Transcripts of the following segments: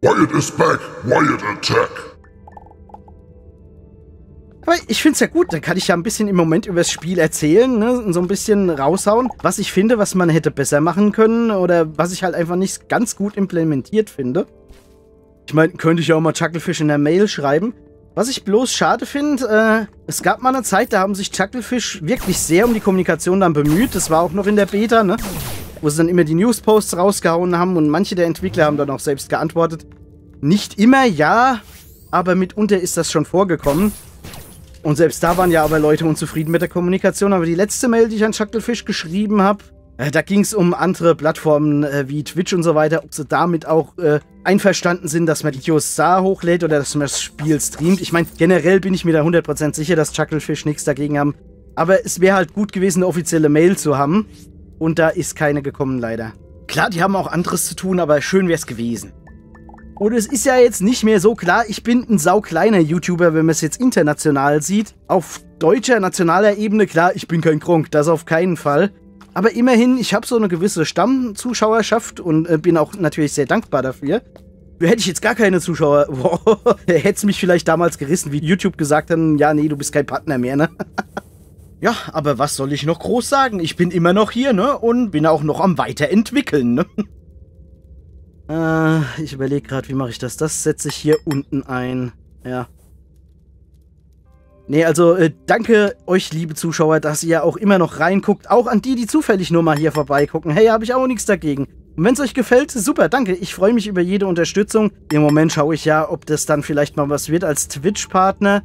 Wyatt is back. Wyatt attack. Aber ich finde es ja gut, dann kann ich ja ein bisschen im Moment über das Spiel erzählen, ne? So ein bisschen raushauen, was ich finde, was man hätte besser machen können oder was ich halt einfach nicht ganz gut implementiert finde. Ich meine, könnte ich ja auch mal Chucklefish in der Mail schreiben. Was ich bloß schade finde, äh, es gab mal eine Zeit, da haben sich Chucklefish wirklich sehr um die Kommunikation dann bemüht. Das war auch noch in der Beta, ne? Wo sie dann immer die Newsposts rausgehauen haben und manche der Entwickler haben dann auch selbst geantwortet. Nicht immer, ja, aber mitunter ist das schon vorgekommen. Und selbst da waren ja aber Leute unzufrieden mit der Kommunikation. Aber die letzte Mail, die ich an Chucklefish geschrieben habe, äh, da ging es um andere Plattformen äh, wie Twitch und so weiter, ob sie damit auch äh, einverstanden sind, dass man Videos da hochlädt oder dass man das Spiel streamt. Ich meine, generell bin ich mir da 100% sicher, dass Chucklefish nichts dagegen haben. Aber es wäre halt gut gewesen, eine offizielle Mail zu haben. Und da ist keine gekommen, leider. Klar, die haben auch anderes zu tun, aber schön wäre es gewesen. Und es ist ja jetzt nicht mehr so klar, ich bin ein saukleiner YouTuber, wenn man es jetzt international sieht. Auf deutscher, nationaler Ebene, klar, ich bin kein Kronk, das auf keinen Fall. Aber immerhin, ich habe so eine gewisse Stammzuschauerschaft und äh, bin auch natürlich sehr dankbar dafür. Hätte ich jetzt gar keine Zuschauer, hätte es mich vielleicht damals gerissen, wie YouTube gesagt haben, ja, nee, du bist kein Partner mehr, ne? ja, aber was soll ich noch groß sagen? Ich bin immer noch hier, ne? Und bin auch noch am Weiterentwickeln, ne? äh, ich überlege gerade, wie mache ich das? Das setze ich hier unten ein. Ja. Nee, also äh, danke euch, liebe Zuschauer, dass ihr auch immer noch reinguckt. Auch an die, die zufällig nur mal hier vorbeigucken. Hey, habe ich auch nichts dagegen. Und wenn es euch gefällt, super, danke. Ich freue mich über jede Unterstützung. Im Moment schaue ich ja, ob das dann vielleicht mal was wird als Twitch-Partner.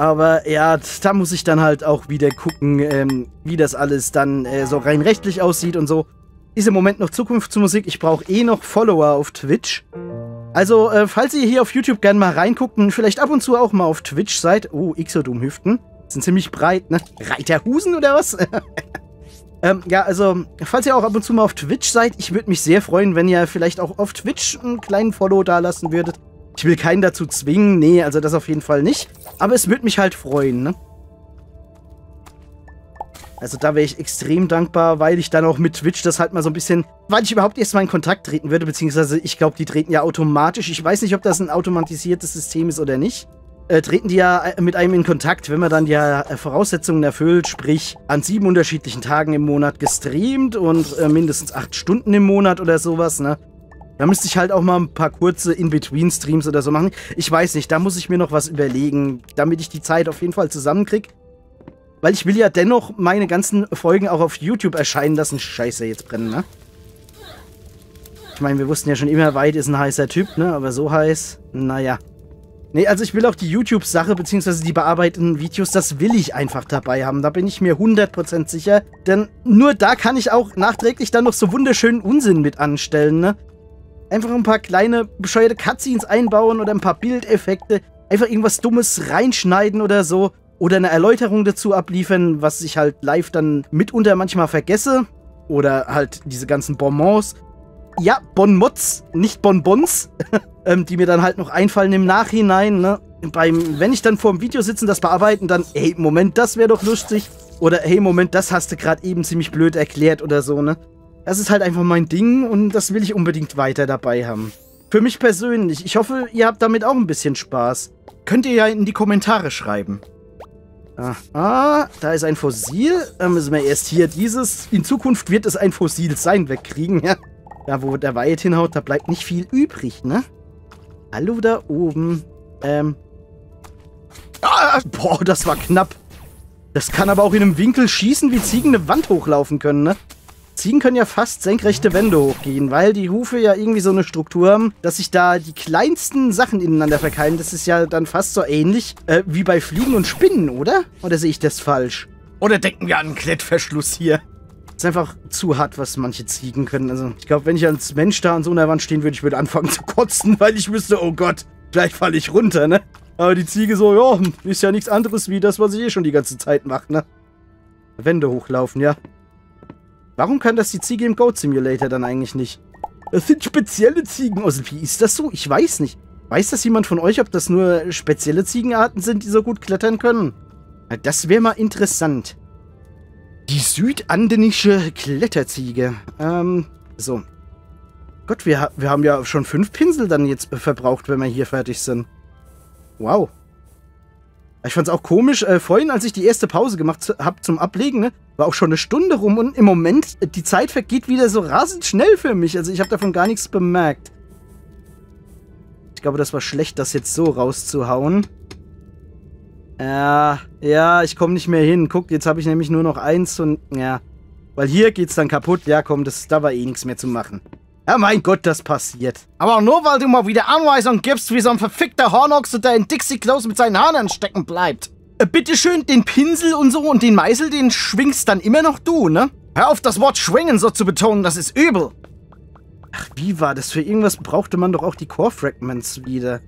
Aber ja, da muss ich dann halt auch wieder gucken, ähm, wie das alles dann äh, so rein rechtlich aussieht und so. Ist im Moment noch Zukunftsmusik. Ich brauche eh noch Follower auf Twitch. Also, äh, falls ihr hier auf YouTube gerne mal reinguckt und vielleicht ab und zu auch mal auf Twitch seid. Oh, Exodum-Hüften. Sind ziemlich breit, ne? Reiterhusen oder was? ähm, ja, also, falls ihr auch ab und zu mal auf Twitch seid, ich würde mich sehr freuen, wenn ihr vielleicht auch auf Twitch einen kleinen Follow da lassen würdet. Ich will keinen dazu zwingen, nee, also das auf jeden Fall nicht. Aber es würde mich halt freuen, ne? Also da wäre ich extrem dankbar, weil ich dann auch mit Twitch das halt mal so ein bisschen, weil ich überhaupt erst mal in Kontakt treten würde, beziehungsweise ich glaube, die treten ja automatisch. Ich weiß nicht, ob das ein automatisiertes System ist oder nicht. Äh, treten die ja äh, mit einem in Kontakt, wenn man dann ja äh, Voraussetzungen erfüllt, sprich an sieben unterschiedlichen Tagen im Monat gestreamt und äh, mindestens acht Stunden im Monat oder sowas, ne? Da müsste ich halt auch mal ein paar kurze In-Between-Streams oder so machen. Ich weiß nicht, da muss ich mir noch was überlegen, damit ich die Zeit auf jeden Fall zusammenkriege. Weil ich will ja dennoch meine ganzen Folgen auch auf YouTube erscheinen lassen. Scheiße, jetzt brennen, ne? Ich meine, wir wussten ja schon immer, Weit ist ein heißer Typ, ne? Aber so heiß, naja. Nee, also ich will auch die YouTube-Sache, beziehungsweise die bearbeiteten Videos, das will ich einfach dabei haben. Da bin ich mir 100% sicher. Denn nur da kann ich auch nachträglich dann noch so wunderschönen Unsinn mit anstellen, ne? Einfach ein paar kleine, bescheuerte Cutscenes einbauen oder ein paar Bildeffekte. Einfach irgendwas Dummes reinschneiden oder so oder eine Erläuterung dazu abliefern, was ich halt live dann mitunter manchmal vergesse. Oder halt diese ganzen Bonbons. Ja, Bonmots, nicht Bonbons, ähm, die mir dann halt noch einfallen im Nachhinein. Ne? Beim, wenn ich dann vor dem Video sitze und das bearbeiten, dann, hey, Moment, das wäre doch lustig. Oder, hey, Moment, das hast du gerade eben ziemlich blöd erklärt oder so, ne? Das ist halt einfach mein Ding und das will ich unbedingt weiter dabei haben. Für mich persönlich. Ich hoffe, ihr habt damit auch ein bisschen Spaß. Könnt ihr ja in die Kommentare schreiben. Ah, da ist ein Fossil. Da müssen wir erst hier dieses. In Zukunft wird es ein Fossil sein, wegkriegen, ja. Da, wo der Weit hinhaut, da bleibt nicht viel übrig, ne? Hallo da oben. Ähm. Ah, boah, das war knapp. Das kann aber auch in einem Winkel schießen, wie Ziegen eine Wand hochlaufen können, ne? Ziegen können ja fast senkrechte Wände hochgehen, weil die Hufe ja irgendwie so eine Struktur haben, dass sich da die kleinsten Sachen ineinander verkeilen. Das ist ja dann fast so ähnlich äh, wie bei Fliegen und Spinnen, oder? Oder sehe ich das falsch? Oder denken wir an einen Klettverschluss hier? ist einfach zu hart, was manche Ziegen können. Also ich glaube, wenn ich als Mensch da an so einer Wand stehen würde, ich würde anfangen zu kotzen, weil ich wüsste, oh Gott, gleich falle ich runter, ne? Aber die Ziege so, ja, ist ja nichts anderes wie das, was ich eh schon die ganze Zeit mache, ne? Wände hochlaufen, ja. Warum kann das die Ziege im Goat Simulator dann eigentlich nicht? Das sind spezielle Ziegen. Also, wie ist das so? Ich weiß nicht. Weiß das jemand von euch, ob das nur spezielle Ziegenarten sind, die so gut klettern können? Das wäre mal interessant. Die südandenische Kletterziege. Ähm, so. Gott, wir, wir haben ja schon fünf Pinsel dann jetzt verbraucht, wenn wir hier fertig sind. Wow. Ich fand's auch komisch, äh, vorhin, als ich die erste Pause gemacht habe zum Ablegen, ne, war auch schon eine Stunde rum und im Moment, äh, die Zeit vergeht wieder so rasend schnell für mich. Also ich habe davon gar nichts bemerkt. Ich glaube, das war schlecht, das jetzt so rauszuhauen. Ja, ja, ich komme nicht mehr hin. Guck, jetzt habe ich nämlich nur noch eins und, ja. Weil hier geht's dann kaputt. Ja, komm, das, da war eh nichts mehr zu machen. Ja, mein Gott, das passiert. Aber nur weil du mal wieder Anweisungen gibst, wie so ein verfickter Hornochse, der in Dixie Close mit seinen Haaren stecken bleibt. Äh, bitteschön, den Pinsel und so und den Meißel, den schwingst dann immer noch du, ne? Hör auf, das Wort schwingen so zu betonen, das ist übel. Ach, wie war das? Für irgendwas brauchte man doch auch die Core-Fragments wieder.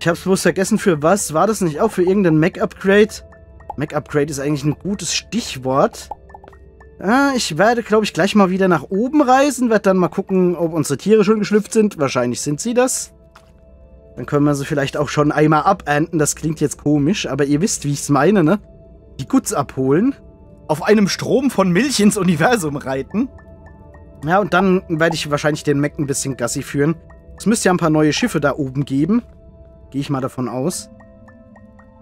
Ich hab's bloß vergessen, für was. War das nicht auch für irgendein Mac-Upgrade? Mac-Upgrade ist eigentlich ein gutes Stichwort. Ich werde, glaube ich, gleich mal wieder nach oben reisen. Werde dann mal gucken, ob unsere Tiere schon geschlüpft sind. Wahrscheinlich sind sie das. Dann können wir sie vielleicht auch schon einmal abernten. Das klingt jetzt komisch, aber ihr wisst, wie ich es meine, ne? Die Guts abholen. Auf einem Strom von Milch ins Universum reiten. Ja, und dann werde ich wahrscheinlich den Mac ein bisschen Gassi führen. Es müsste ja ein paar neue Schiffe da oben geben. Gehe ich mal davon aus.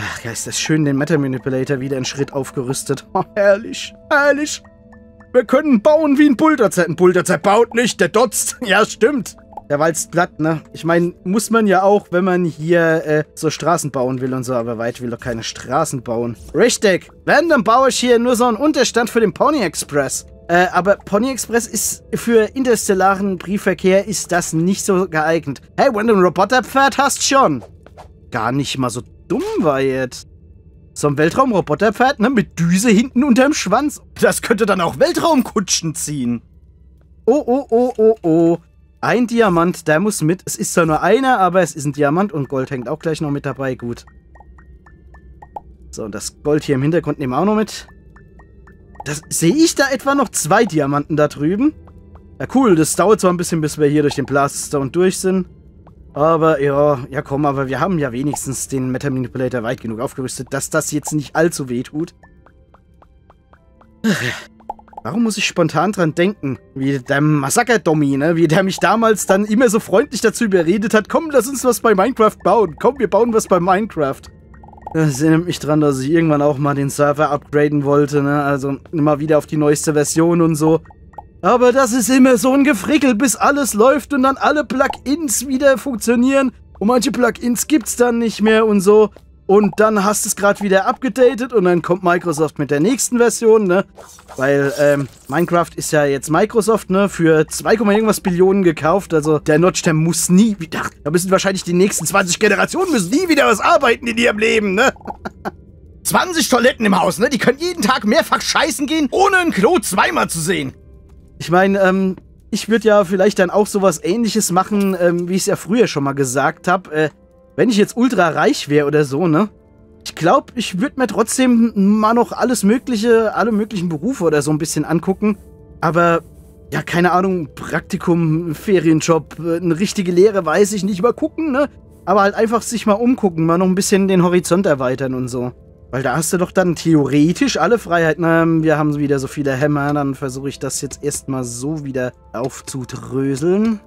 Ach ja, ist das schön, den Meta Manipulator wieder in Schritt aufgerüstet. Oh, herrlich, herrlich. Wir können bauen wie ein Bulldozer. Ein Bulldozer baut nicht, der dotzt. Ja, stimmt. Der walzt platt, ne? Ich meine, muss man ja auch, wenn man hier äh, so Straßen bauen will und so, aber weit will doch keine Straßen bauen. Richtig. Wenn, dann baue ich hier nur so einen Unterstand für den Pony Express. Äh, aber Pony Express ist für interstellaren Briefverkehr ist das nicht so geeignet. Hey, wenn du ein Roboterpferd hast, schon. Gar nicht mal so dumm war jetzt. So ein Weltraumroboterpferd, ne, mit Düse hinten unterm Schwanz. Das könnte dann auch Weltraumkutschen ziehen. Oh, oh, oh, oh, oh. Ein Diamant, der muss mit. Es ist zwar nur einer, aber es ist ein Diamant und Gold hängt auch gleich noch mit dabei. Gut. So, und das Gold hier im Hintergrund nehmen wir auch noch mit. Das, sehe ich da etwa noch zwei Diamanten da drüben? Ja, cool. Das dauert zwar ein bisschen, bis wir hier durch den Blaststone durch sind. Aber ja, ja komm, aber wir haben ja wenigstens den Meta Manipulator weit genug aufgerüstet, dass das jetzt nicht allzu weh tut. Warum muss ich spontan dran denken? Wie der Massaker-Dommy, ne? Wie der mich damals dann immer so freundlich dazu überredet hat, komm, lass uns was bei Minecraft bauen. Komm, wir bauen was bei Minecraft. Das erinnert mich dran, dass ich irgendwann auch mal den Server upgraden wollte, ne? Also immer wieder auf die neueste Version und so. Aber das ist immer so ein Gefrickel, bis alles läuft und dann alle Plugins wieder funktionieren. Und manche Plugins gibt's dann nicht mehr und so. Und dann hast du es gerade wieder abgedatet und dann kommt Microsoft mit der nächsten Version, ne? Weil ähm, Minecraft ist ja jetzt Microsoft, ne? Für 2, irgendwas Billionen gekauft. Also der Notch, der muss nie wieder. Da müssen wahrscheinlich die nächsten 20 Generationen müssen nie wieder was arbeiten in ihrem Leben, ne? 20 Toiletten im Haus, ne? Die können jeden Tag mehrfach scheißen gehen, ohne ein Klo zweimal zu sehen. Ich meine, ähm, ich würde ja vielleicht dann auch sowas ähnliches machen, ähm, wie ich es ja früher schon mal gesagt habe. Äh, wenn ich jetzt ultra reich wäre oder so, ne? Ich glaube, ich würde mir trotzdem mal noch alles mögliche, alle möglichen Berufe oder so ein bisschen angucken. Aber, ja, keine Ahnung, Praktikum, Ferienjob, äh, eine richtige Lehre weiß ich nicht. Mal gucken, ne? Aber halt einfach sich mal umgucken, mal noch ein bisschen den Horizont erweitern und so. Weil da hast du doch dann theoretisch alle Freiheiten. Ähm, wir haben wieder so viele Hämmer, dann versuche ich das jetzt erstmal so wieder aufzudröseln.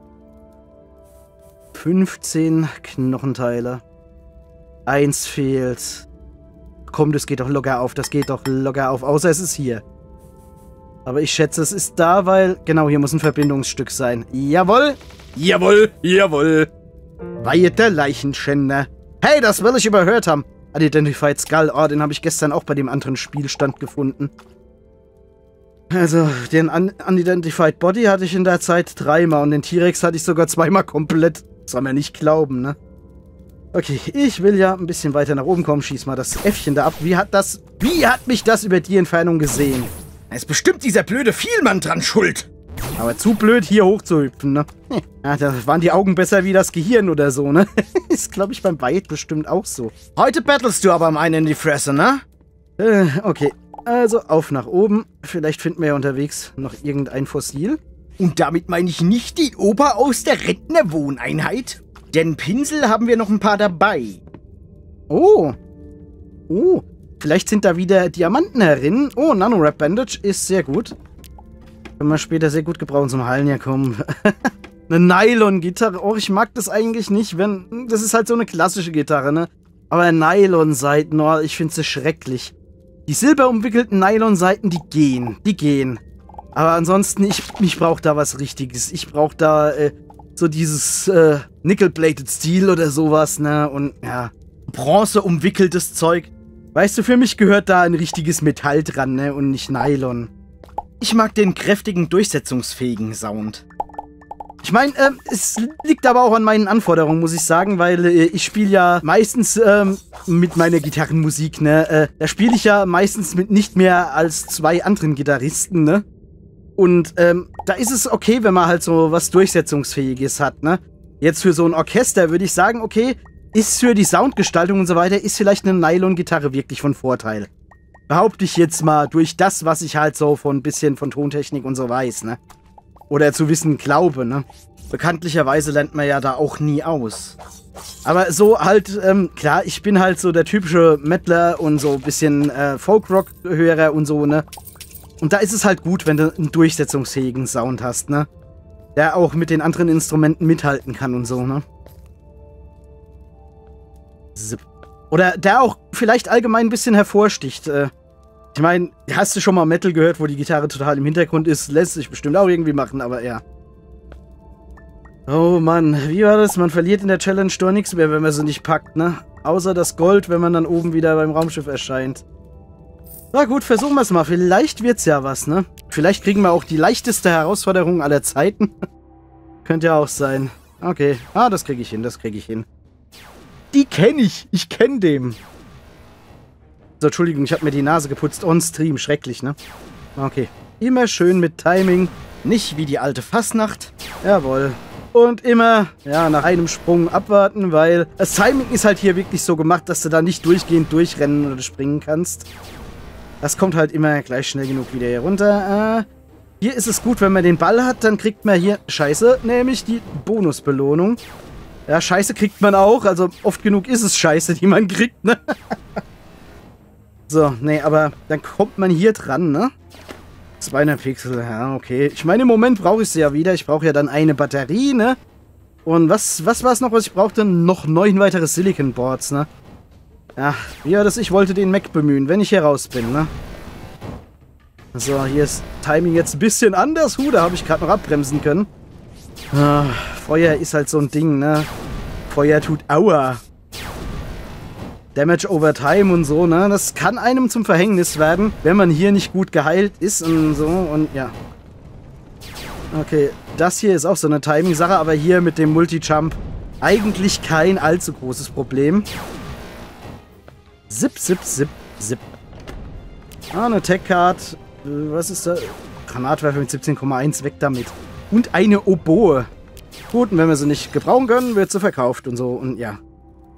15 Knochenteile. Eins fehlt. Komm, das geht doch locker auf, das geht doch locker auf, außer es ist hier. Aber ich schätze, es ist da, weil... Genau, hier muss ein Verbindungsstück sein. Jawohl! Jawohl! Jawohl! Weihe der Leichenschänder. Hey, das will ich überhört haben. Unidentified Skull. Oh, den habe ich gestern auch bei dem anderen Spielstand gefunden. Also, den Un Unidentified Body hatte ich in der Zeit dreimal und den T-Rex hatte ich sogar zweimal komplett. Soll man nicht glauben, ne? Okay, ich will ja ein bisschen weiter nach oben kommen. Schieß mal das Äffchen da ab. Wie hat das... Wie hat mich das über die Entfernung gesehen? Da ist bestimmt dieser blöde Vielmann dran schuld. Aber zu blöd, hier hochzuhüpfen, ne? Ja, da waren die Augen besser wie das Gehirn oder so, ne? Ist, glaube ich, beim Byte bestimmt auch so. Heute battlest du aber am einen in die Fresse, ne? Äh, okay. Also, auf nach oben. Vielleicht finden wir ja unterwegs noch irgendein Fossil. Und damit meine ich nicht die Oper aus der Rentnerwohneinheit. Denn Pinsel haben wir noch ein paar dabei. Oh. Oh. Vielleicht sind da wieder Diamanten herin. Oh, Nano-Rap Bandage ist sehr gut. Können wir später sehr gut gebrauchen zum Heilen. Ja, komm. eine Nylon-Gitarre. Oh, ich mag das eigentlich nicht, wenn. Das ist halt so eine klassische Gitarre, ne? Aber Nylon-Seiten, oh, ich finde sie schrecklich. Die silberumwickelten Nylon-Seiten, die gehen. Die gehen. Aber ansonsten, ich, ich brauche da was Richtiges. Ich brauche da äh, so dieses äh, Nickel-Plated Steel oder sowas, ne? Und ja, Bronze umwickeltes Zeug. Weißt du, für mich gehört da ein richtiges Metall dran, ne? Und nicht Nylon. Ich mag den kräftigen, durchsetzungsfähigen Sound. Ich meine, äh, es liegt aber auch an meinen Anforderungen, muss ich sagen, weil äh, ich spiele ja meistens ähm, mit meiner Gitarrenmusik, ne? Äh, da spiele ich ja meistens mit nicht mehr als zwei anderen Gitarristen, ne? Und ähm, da ist es okay, wenn man halt so was Durchsetzungsfähiges hat, ne? Jetzt für so ein Orchester würde ich sagen, okay, ist für die Soundgestaltung und so weiter, ist vielleicht eine Nylon-Gitarre wirklich von Vorteil. Behaupte ich jetzt mal durch das, was ich halt so von ein bisschen von Tontechnik und so weiß, ne? Oder zu wissen glaube, ne? Bekanntlicherweise lernt man ja da auch nie aus. Aber so halt, ähm, klar, ich bin halt so der typische Mettler und so ein bisschen äh, Folk-Rock-Hörer und so, ne? Und da ist es halt gut, wenn du einen durchsetzungsfähigen Sound hast, ne? Der auch mit den anderen Instrumenten mithalten kann und so, ne? Oder der auch vielleicht allgemein ein bisschen hervorsticht. Äh, ich meine, hast du schon mal Metal gehört, wo die Gitarre total im Hintergrund ist? Lässt sich bestimmt auch irgendwie machen, aber ja. Oh Mann, wie war das? Man verliert in der Challenge Store nichts mehr, wenn man sie nicht packt, ne? Außer das Gold, wenn man dann oben wieder beim Raumschiff erscheint. Na gut, versuchen wir es mal. Vielleicht wird's ja was, ne? Vielleicht kriegen wir auch die leichteste Herausforderung aller Zeiten. Könnte ja auch sein. Okay. Ah, das kriege ich hin, das kriege ich hin. Die kenne ich. Ich kenne dem. So, Entschuldigung, ich habe mir die Nase geputzt on stream. Schrecklich, ne? Okay. Immer schön mit Timing. Nicht wie die alte Fassnacht. Jawohl. Und immer, ja, nach einem Sprung abwarten, weil das Timing ist halt hier wirklich so gemacht, dass du da nicht durchgehend durchrennen oder springen kannst. Das kommt halt immer gleich schnell genug wieder hier runter. Äh, hier ist es gut, wenn man den Ball hat, dann kriegt man hier Scheiße, nämlich die Bonusbelohnung. Ja, Scheiße kriegt man auch, also oft genug ist es Scheiße, die man kriegt, ne? So, nee, aber dann kommt man hier dran, ne? 200 Pixel, ja, okay. Ich meine, im Moment brauche ich sie ja wieder. Ich brauche ja dann eine Batterie, ne? Und was, was war es noch, was ich brauchte? Noch neun weitere Silicon Boards, ne? Ja, wie war das? Ich wollte den Mac bemühen, wenn ich hier raus bin, ne? So, hier ist Timing jetzt ein bisschen anders. Huh, da habe ich gerade noch abbremsen können. Ah, Feuer ist halt so ein Ding, ne? Feuer tut Aua. Damage over Time und so, ne? Das kann einem zum Verhängnis werden, wenn man hier nicht gut geheilt ist und so und ja. Okay, das hier ist auch so eine Timing-Sache, aber hier mit dem Multi-Jump eigentlich kein allzu großes Problem. Zip, zip, zip, zip. Ah, eine Tech-Card. Was ist da? Granatwerfer mit 17,1, weg damit. Und eine Oboe. Gut, und wenn wir sie nicht gebrauchen können, wird sie verkauft und so und ja.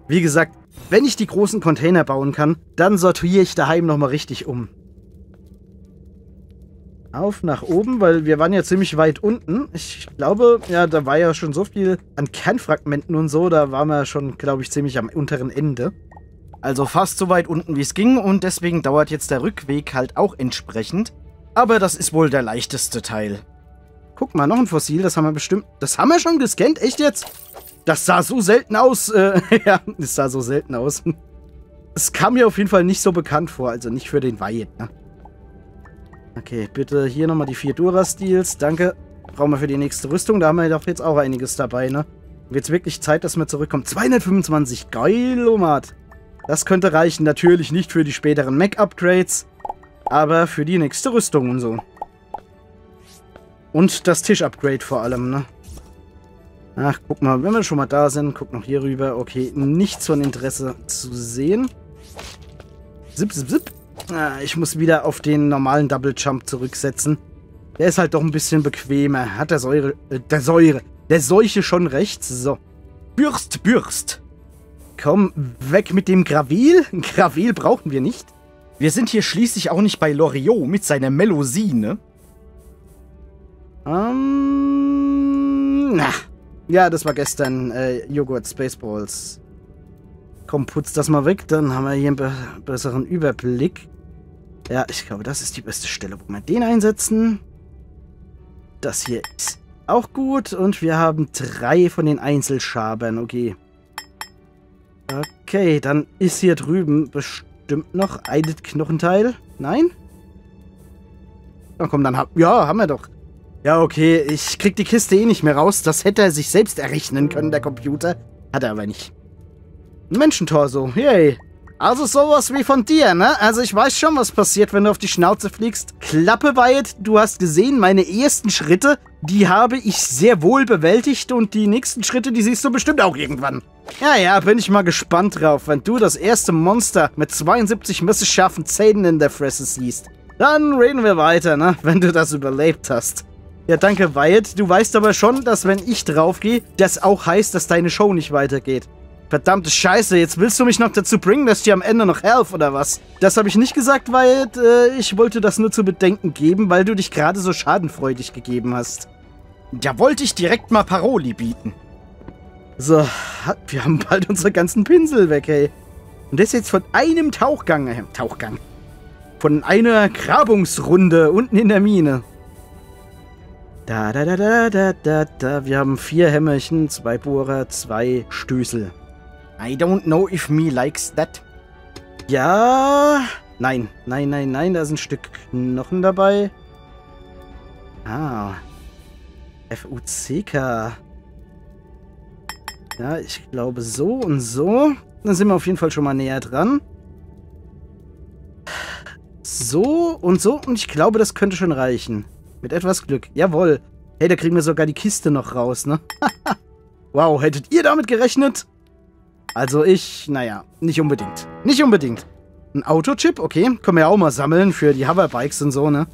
Wie gesagt, wenn ich die großen Container bauen kann, dann sortiere ich daheim nochmal richtig um. Auf nach oben, weil wir waren ja ziemlich weit unten. Ich glaube, ja, da war ja schon so viel an Kernfragmenten und so, da waren wir schon, glaube ich, ziemlich am unteren Ende. Also fast so weit unten, wie es ging und deswegen dauert jetzt der Rückweg halt auch entsprechend. Aber das ist wohl der leichteste Teil. Guck mal, noch ein Fossil, das haben wir bestimmt... Das haben wir schon gescannt? Echt jetzt? Das sah so selten aus. Äh, ja, es sah so selten aus. Es kam mir auf jeden Fall nicht so bekannt vor. Also nicht für den Wyatt, ne? Okay, bitte hier nochmal die vier Dura-Steels. Danke. Brauchen wir für die nächste Rüstung. Da haben wir doch jetzt auch einiges dabei, ne? Wird wirklich Zeit, dass wir zurückkommen. 225. Geil, Omat. Das könnte reichen. Natürlich nicht für die späteren Mac-Upgrades. Aber für die nächste Rüstung und so. Und das Tisch-Upgrade vor allem, ne? Ach, guck mal, wenn wir schon mal da sind, guck noch hier rüber. Okay, nichts von Interesse zu sehen. Zip, zip, zip. Ah, ich muss wieder auf den normalen Double Jump zurücksetzen. Der ist halt doch ein bisschen bequemer. Hat der Säure, äh, der Säure, der Seuche schon recht. So. Bürst, Bürst. Komm, weg mit dem Gravil. Gravil brauchen wir nicht. Wir sind hier schließlich auch nicht bei Loriot mit seiner Melusine. Ähm, na. Ja, das war gestern äh, Joghurt Spaceballs. Komm, putz das mal weg, dann haben wir hier einen be besseren Überblick. Ja, ich glaube, das ist die beste Stelle, wo wir den einsetzen. Das hier ist Auch gut. Und wir haben drei von den Einzelschabern. Okay. Okay, dann ist hier drüben bestimmt noch ein Knochenteil. Nein? Na komm, dann hab... Ja, haben wir doch. Ja, okay. Ich krieg die Kiste eh nicht mehr raus. Das hätte er sich selbst errechnen können, der Computer. Hat er aber nicht. Menschentorso. Yay. Also sowas wie von dir, ne? Also ich weiß schon, was passiert, wenn du auf die Schnauze fliegst. Klappe weit, du hast gesehen, meine ersten Schritte, die habe ich sehr wohl bewältigt und die nächsten Schritte, die siehst du bestimmt auch irgendwann. Ja, ja, bin ich mal gespannt drauf, wenn du das erste Monster mit 72 messerscharfen Zähnen in der Fresse siehst. Dann reden wir weiter, ne? Wenn du das überlebt hast. Ja, danke, Wyatt. Du weißt aber schon, dass wenn ich draufgehe, das auch heißt, dass deine Show nicht weitergeht. Verdammte Scheiße, jetzt willst du mich noch dazu bringen, dass ich dir am Ende noch helfe, oder was? Das habe ich nicht gesagt, Wyatt. Äh, ich wollte das nur zu bedenken geben, weil du dich gerade so schadenfreudig gegeben hast. Da wollte ich direkt mal Paroli bieten. So, wir haben bald unsere ganzen Pinsel weg, ey. Und das jetzt von einem Tauchgang, äh, Tauchgang. Von einer Grabungsrunde unten in der Mine. Da, da, da, da, da, da, da. Wir haben vier Hämmerchen, zwei Bohrer, zwei Stößel. I don't know if me likes that. Ja. Nein, nein, nein, nein. Da ist ein Stück Knochen dabei. Ah. F-U-C-K. Ja, ich glaube so und so. Dann sind wir auf jeden Fall schon mal näher dran. So und so. Und ich glaube, das könnte schon reichen. Mit etwas Glück. Jawohl. Hey, da kriegen wir sogar die Kiste noch raus, ne? wow, hättet ihr damit gerechnet? Also ich, naja, nicht unbedingt. Nicht unbedingt. Ein Autochip, okay. Können wir ja auch mal sammeln für die Hoverbikes und so, ne?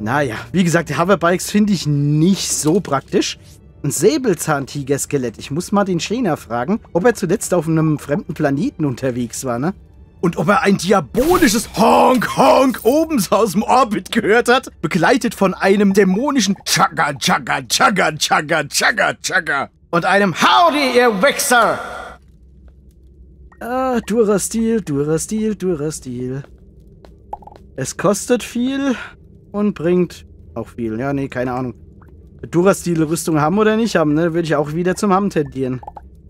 Naja, wie gesagt, die Hoverbikes finde ich nicht so praktisch. Ein Säbelzahntiger-Skelett. Ich muss mal den Schäner fragen, ob er zuletzt auf einem fremden Planeten unterwegs war, ne? Und ob er ein diabolisches Honk Honk oben aus dem Orbit gehört hat, begleitet von einem dämonischen Chugga Chugga Chugga Chugga Chugga Chugga und einem Howdy, ihr Wichser! Ah, Durastil, Durastil, Durastil. Es kostet viel und bringt auch viel. Ja, nee, keine Ahnung. Durastil-Rüstung haben oder nicht haben, ne? Würde ich auch wieder zum Haben tendieren.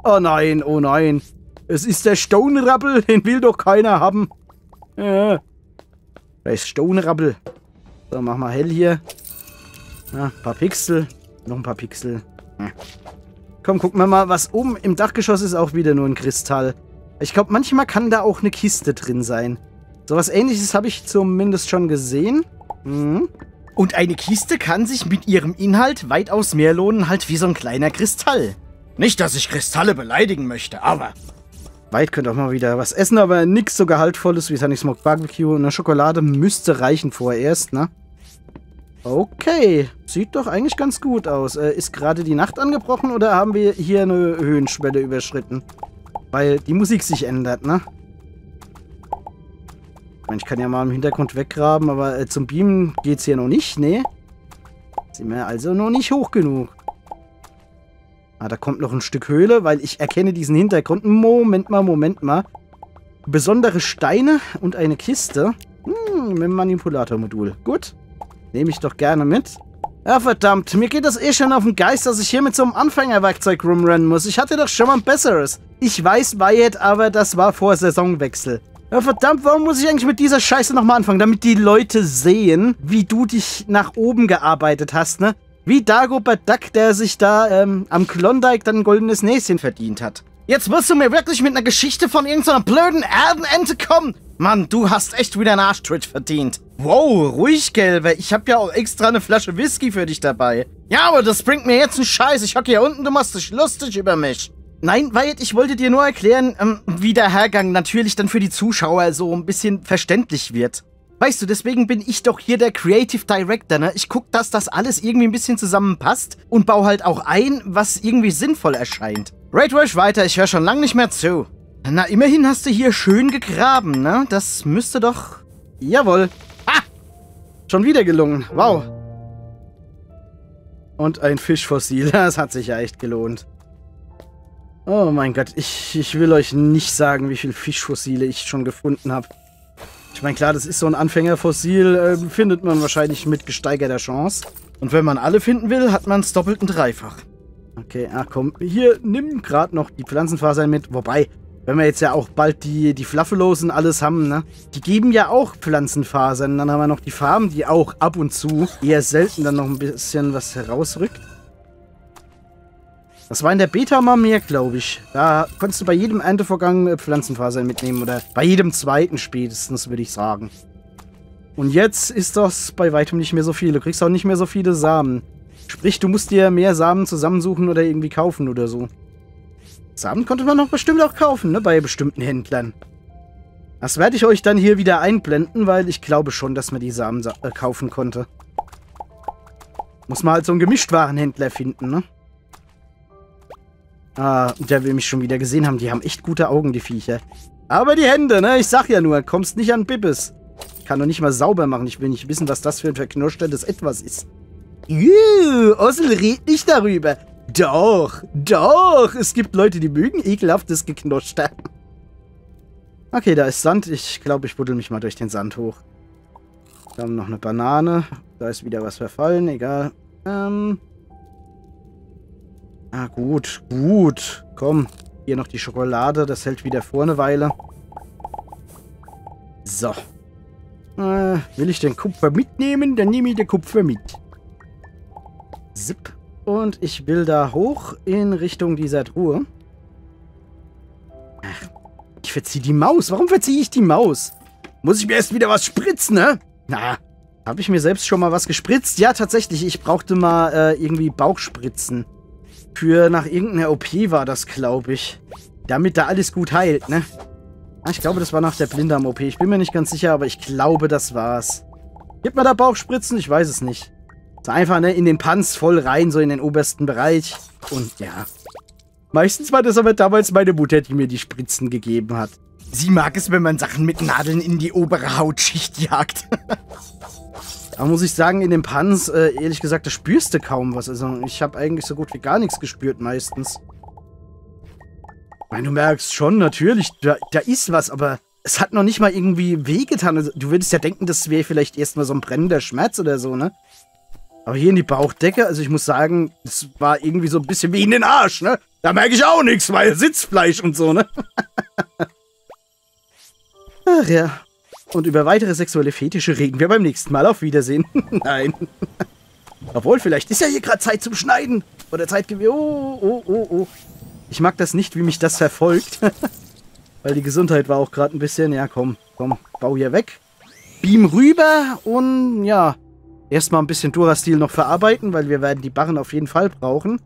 Oh nein, oh nein. Es ist der Stone Rubble, den will doch keiner haben. Ja. Da ist Stone Rubble. So, mach mal hell hier. Ja, ein paar Pixel. Noch ein paar Pixel. Ja. Komm, gucken wir mal, was oben im Dachgeschoss ist auch wieder nur ein Kristall. Ich glaube, manchmal kann da auch eine Kiste drin sein. So was ähnliches habe ich zumindest schon gesehen. Mhm. Und eine Kiste kann sich mit ihrem Inhalt weitaus mehr lohnen, halt wie so ein kleiner Kristall. Nicht, dass ich Kristalle beleidigen möchte, aber Weit könnte auch mal wieder was essen, aber nichts so gehaltvolles wie Sunny Smoke Barbecue. Eine Schokolade müsste reichen vorerst, ne? Okay, sieht doch eigentlich ganz gut aus. Äh, ist gerade die Nacht angebrochen oder haben wir hier eine Höhenschwelle überschritten? Weil die Musik sich ändert, ne? Ich, meine, ich kann ja mal im Hintergrund weggraben, aber äh, zum Beamen geht's hier noch nicht, ne? Sind wir also noch nicht hoch genug. Ah, da kommt noch ein Stück Höhle, weil ich erkenne diesen Hintergrund. Moment mal, Moment mal. Besondere Steine und eine Kiste. Hm, mit Manipulatormodul. Gut. Nehme ich doch gerne mit. Ja, verdammt. Mir geht das eh schon auf den Geist, dass ich hier mit so einem Anfängerwerkzeug rumrennen muss. Ich hatte doch schon mal ein besseres. Ich weiß, Wyatt, aber das war vor Saisonwechsel. Ja, verdammt, warum muss ich eigentlich mit dieser Scheiße nochmal anfangen? Damit die Leute sehen, wie du dich nach oben gearbeitet hast, ne? Wie Dagobert Duck, der sich da ähm, am Klondike dann ein goldenes Näschen verdient hat. Jetzt wirst du mir wirklich mit einer Geschichte von irgendeiner blöden Erdenente kommen? Mann, du hast echt wieder einen Arschtritt verdient. Wow, ruhig, Gelbe. Ich hab ja auch extra eine Flasche Whisky für dich dabei. Ja, aber das bringt mir jetzt einen Scheiß. Ich hocke hier unten, du machst dich lustig über mich. Nein, Wyatt, ich wollte dir nur erklären, ähm, wie der Hergang natürlich dann für die Zuschauer so ein bisschen verständlich wird. Weißt du, deswegen bin ich doch hier der Creative Director, ne? Ich guck, dass das alles irgendwie ein bisschen zusammenpasst und baue halt auch ein, was irgendwie sinnvoll erscheint. Raid rush weiter, ich höre schon lange nicht mehr zu. Na, immerhin hast du hier schön gegraben, ne? Das müsste doch... Jawohl. Ah! Schon wieder gelungen. Wow. Und ein Fischfossil. Das hat sich ja echt gelohnt. Oh mein Gott, ich, ich will euch nicht sagen, wie viele Fischfossile ich schon gefunden habe. Ich meine, klar, das ist so ein Anfängerfossil, äh, findet man wahrscheinlich mit gesteigerter Chance. Und wenn man alle finden will, hat man es doppelt und dreifach. Okay, ach komm, hier, nimm gerade noch die Pflanzenfasern mit. Wobei, wenn wir jetzt ja auch bald die, die Fluffelos und alles haben, ne? Die geben ja auch Pflanzenfasern. Dann haben wir noch die Farben, die auch ab und zu eher selten dann noch ein bisschen was herausrückt. Das war in der Beta mal mehr, glaube ich. Da konntest du bei jedem Erntevorgang Pflanzenfasern mitnehmen. Oder bei jedem zweiten spätestens, würde ich sagen. Und jetzt ist das bei weitem nicht mehr so viel. Du kriegst auch nicht mehr so viele Samen. Sprich, du musst dir mehr Samen zusammensuchen oder irgendwie kaufen oder so. Samen konnte man doch bestimmt auch kaufen, ne, bei bestimmten Händlern. Das werde ich euch dann hier wieder einblenden, weil ich glaube schon, dass man die Samen äh, kaufen konnte. Muss man halt so einen Gemischtwarenhändler finden, ne? Ah, der will mich schon wieder gesehen haben. Die haben echt gute Augen, die Viecher. Aber die Hände, ne? Ich sag ja nur, kommst nicht an Bibbes. Kann doch nicht mal sauber machen. Ich will nicht wissen, was das für ein verknurschtes Etwas ist. Juh, Ossel red nicht darüber. Doch, doch. Es gibt Leute, die mögen ekelhaftes Geknutschter. Okay, da ist Sand. Ich glaube, ich buddel mich mal durch den Sand hoch. Da haben noch eine Banane. Da ist wieder was verfallen. Egal. Ähm. Ah, gut, gut. Komm, hier noch die Schokolade. Das hält wieder vor eine Weile. So. Äh, will ich den Kupfer mitnehmen? Dann nehme ich den Kupfer mit. Zip. Und ich will da hoch in Richtung dieser Truhe. Ach, ich verziehe die Maus. Warum verziehe ich die Maus? Muss ich mir erst wieder was spritzen, ne? Na, habe ich mir selbst schon mal was gespritzt? Ja, tatsächlich. Ich brauchte mal äh, irgendwie Bauchspritzen. Für nach irgendeiner OP war das, glaube ich. Damit da alles gut heilt, ne? Ah, ich glaube, das war nach der Blinddarm-OP. Ich bin mir nicht ganz sicher, aber ich glaube, das war's. Gibt man da Bauchspritzen? Ich weiß es nicht. So einfach, ne, in den Panz voll rein, so in den obersten Bereich. Und ja. Meistens war das aber damals meine Mutter, die mir die Spritzen gegeben hat. Sie mag es, wenn man Sachen mit Nadeln in die obere Hautschicht jagt. da muss ich sagen, in dem Panz, äh, ehrlich gesagt, da spürst du kaum was. Also ich habe eigentlich so gut wie gar nichts gespürt meistens. Ich meine, du merkst schon, natürlich, da, da ist was, aber es hat noch nicht mal irgendwie wehgetan. Also, du würdest ja denken, das wäre vielleicht erstmal so ein brennender Schmerz oder so, ne? Aber hier in die Bauchdecke, also ich muss sagen, das war irgendwie so ein bisschen wie in den Arsch, ne? Da merke ich auch nichts, weil Sitzfleisch und so, ne? Ach ja. Und über weitere sexuelle Fetische reden wir beim nächsten Mal. Auf Wiedersehen. Nein. Obwohl, vielleicht ist ja hier gerade Zeit zum Schneiden. Oder Zeit. Oh, oh, oh, oh. Ich mag das nicht, wie mich das verfolgt. Weil die Gesundheit war auch gerade ein bisschen... Ja, komm, komm, bau hier weg. Beam rüber und ja, erstmal ein bisschen Durastil noch verarbeiten, weil wir werden die Barren auf jeden Fall brauchen.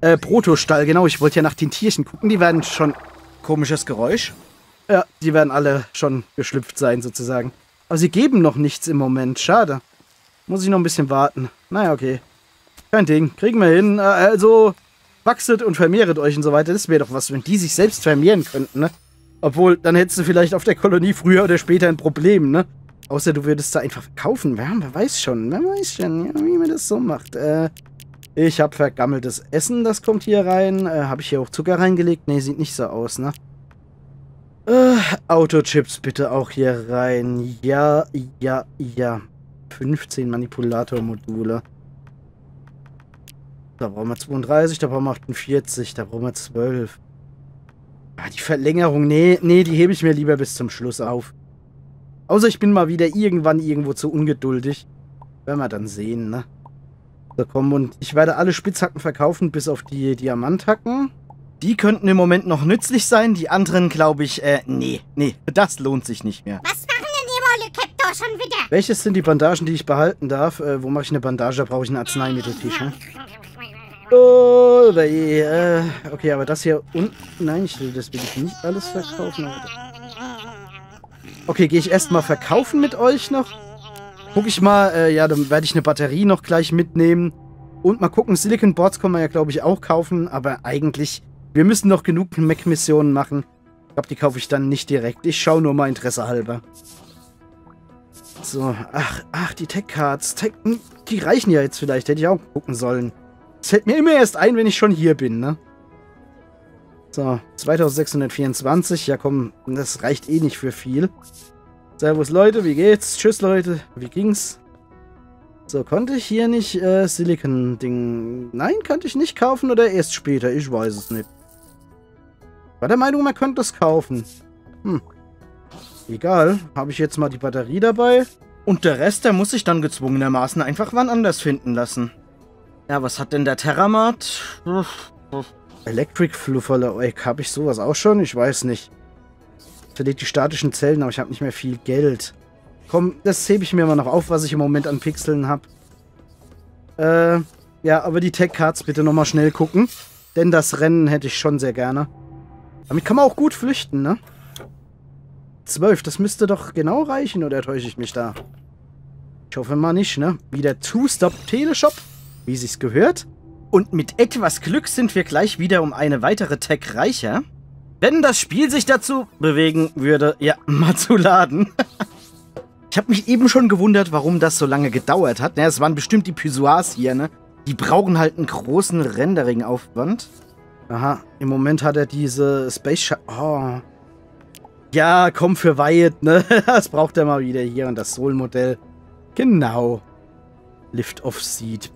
Äh, Protostall, genau, ich wollte ja nach den Tierchen gucken. Die werden schon... Komisches Geräusch. Ja, die werden alle schon geschlüpft sein, sozusagen. Aber sie geben noch nichts im Moment. Schade. Muss ich noch ein bisschen warten. Naja, okay. Kein Ding. Kriegen wir hin. Äh, also, wachset und vermehret euch und so weiter. Das wäre doch was, wenn die sich selbst vermehren könnten, ne? Obwohl, dann hättest du vielleicht auf der Kolonie früher oder später ein Problem, ne? Außer du würdest da einfach verkaufen. Wer, weiß schon, wer weiß schon, wie man das so macht. Äh, ich habe vergammeltes Essen, das kommt hier rein. Äh, habe ich hier auch Zucker reingelegt? Ne, sieht nicht so aus, ne? Äh, Autochips bitte auch hier rein. Ja, ja, ja. 15 Manipulatormodule. Da brauchen wir 32, da brauchen wir 48, da brauchen wir 12. Ah, die Verlängerung, nee, nee, die hebe ich mir lieber bis zum Schluss auf. Außer ich bin mal wieder irgendwann irgendwo zu ungeduldig. Werden wir dann sehen, ne? So, komm, und ich werde alle Spitzhacken verkaufen, bis auf die Diamanthacken. Die könnten im Moment noch nützlich sein, die anderen glaube ich, äh, nee, nee, das lohnt sich nicht mehr. Was machen denn die Molekeptor schon wieder? Welches sind die Bandagen, die ich behalten darf? Äh, wo mache ich eine Bandage? Da brauche ich einen Arzneimitteltisch, ne? Oh, äh, okay, aber das hier unten... Nein, ich will, das will ich nicht alles verkaufen. Okay, gehe ich erstmal verkaufen mit euch noch. Guck ich mal, äh, ja, dann werde ich eine Batterie noch gleich mitnehmen. Und mal gucken, Silicon Boards kann man ja, glaube ich, auch kaufen. Aber eigentlich, wir müssen noch genug Mac-Missionen machen. Ich glaube, die kaufe ich dann nicht direkt. Ich schaue nur mal Interesse halber. So, ach, ach, die Tech-Cards. Tech, hm, die reichen ja jetzt vielleicht. Hätte ich auch gucken sollen. Das fällt mir immer erst ein, wenn ich schon hier bin, ne? So, 2624. Ja, komm, das reicht eh nicht für viel. Servus, Leute, wie geht's? Tschüss, Leute. Wie ging's? So, konnte ich hier nicht äh, Silicon-Ding... Nein, könnte ich nicht kaufen oder erst später? Ich weiß es nicht. War der Meinung, man könnte es kaufen. Hm. Egal. Habe ich jetzt mal die Batterie dabei. Und der Rest, der muss sich dann gezwungenermaßen einfach wann anders finden lassen. Ja, was hat denn der Terramat? Electric Flufferle. Habe ich sowas auch schon? Ich weiß nicht. Verliert die statischen Zellen, aber ich habe nicht mehr viel Geld. Komm, das hebe ich mir mal noch auf, was ich im Moment an Pixeln habe. Äh, ja, aber die Tech-Cards bitte nochmal schnell gucken. Denn das Rennen hätte ich schon sehr gerne. Damit kann man auch gut flüchten, ne? 12, das müsste doch genau reichen, oder täusche ich mich da? Ich hoffe mal nicht, ne? Wieder Two-Stop-Teleshop, wie sich's gehört. Und mit etwas Glück sind wir gleich wieder um eine weitere Tech reicher. Wenn das Spiel sich dazu bewegen würde, ja, mal zu laden. ich habe mich eben schon gewundert, warum das so lange gedauert hat. Naja, es waren bestimmt die Pissoirs hier, ne? Die brauchen halt einen großen Rendering-Aufwand. Aha, im Moment hat er diese Space Sh Oh. Ja, komm für Wyatt, ne? Das braucht er mal wieder hier und das Soul-Modell. Genau. Lift off Seat.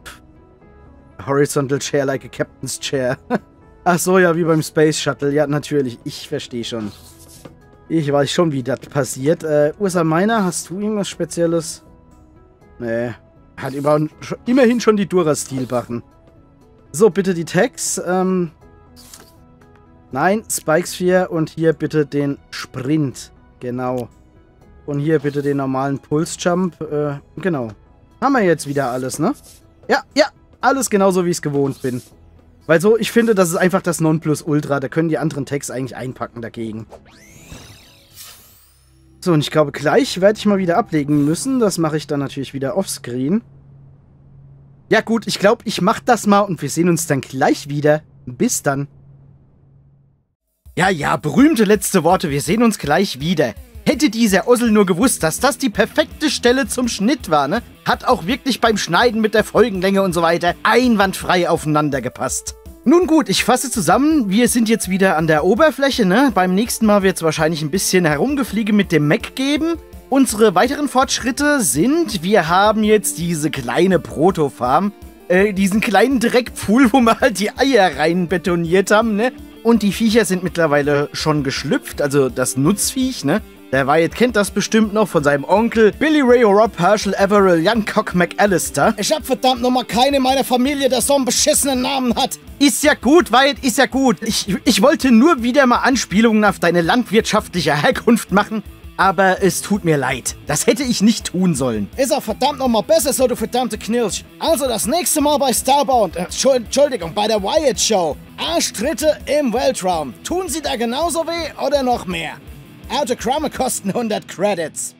Horizontal Chair like a Captain's Chair. Ach so, ja, wie beim Space Shuttle. Ja, natürlich. Ich verstehe schon. Ich weiß schon, wie das passiert. Äh, Ursa Meiner, hast du irgendwas Spezielles? Nee. Hat immerhin schon die Dura-Stilbachen. So, bitte die Tags. Ähm, nein, Spike Sphere und hier bitte den Sprint. Genau. Und hier bitte den normalen Pulse-Jump. Äh, genau. Haben wir jetzt wieder alles, ne? Ja, ja. Alles genauso, wie ich es gewohnt bin. Weil so, ich finde, das ist einfach das Nonplusultra. Da können die anderen Tags eigentlich einpacken dagegen. So, und ich glaube, gleich werde ich mal wieder ablegen müssen. Das mache ich dann natürlich wieder offscreen. Ja gut, ich glaube, ich mache das mal und wir sehen uns dann gleich wieder. Bis dann. Ja, ja, berühmte letzte Worte. Wir sehen uns gleich wieder. Hätte dieser Ossel nur gewusst, dass das die perfekte Stelle zum Schnitt war, ne? Hat auch wirklich beim Schneiden mit der Folgenlänge und so weiter einwandfrei aufeinander gepasst. Nun gut, ich fasse zusammen. Wir sind jetzt wieder an der Oberfläche, ne? Beim nächsten Mal wird es wahrscheinlich ein bisschen Herumgefliege mit dem Mac geben. Unsere weiteren Fortschritte sind, wir haben jetzt diese kleine Protofarm, äh, diesen kleinen Dreckpfuhl, wo wir halt die Eier rein betoniert haben, ne? Und die Viecher sind mittlerweile schon geschlüpft, also das Nutzviech, ne? Der Wyatt kennt das bestimmt noch von seinem Onkel Billy Ray Rob Herschel Averill Youngcock McAllister. Ich hab verdammt nochmal keine meiner Familie, der so einen beschissenen Namen hat. Ist ja gut, Wyatt, ist ja gut. Ich, ich wollte nur wieder mal Anspielungen auf deine landwirtschaftliche Herkunft machen. Aber es tut mir leid. Das hätte ich nicht tun sollen. Ist auch verdammt nochmal besser so, du verdammte Knirsch. Also das nächste Mal bei Starbound, äh, Entschuldigung, bei der Wyatt Show. Arschtritte im Weltraum. Tun sie da genauso weh oder noch mehr? Autogramme kosten 100 Credits.